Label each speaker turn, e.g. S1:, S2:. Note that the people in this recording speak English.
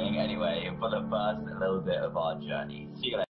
S1: anyway for the first little bit of our journey. See you later.